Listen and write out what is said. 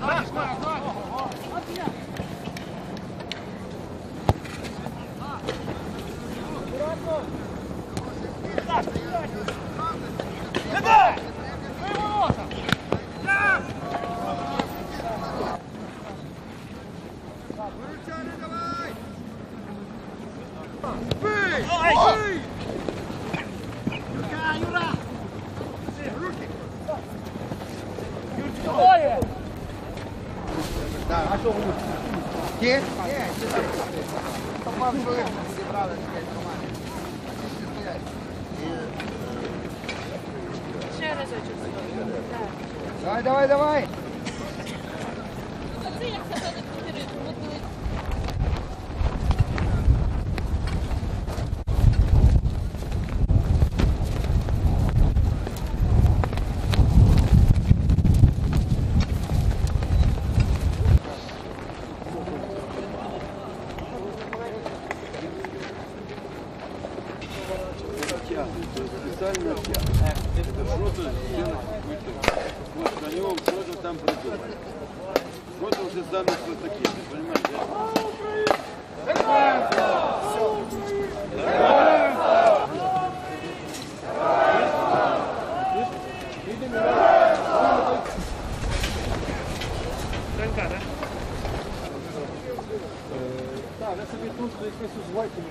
Hvala Є? Зібрали команди. Ще разочок. Давай, давай, давай. Специально Это что-то сделано какой-то. Вот на нем что-то там придумали. Вот он же сами вот такие, ты понимаешь? Так, я собі тут якось узвайте.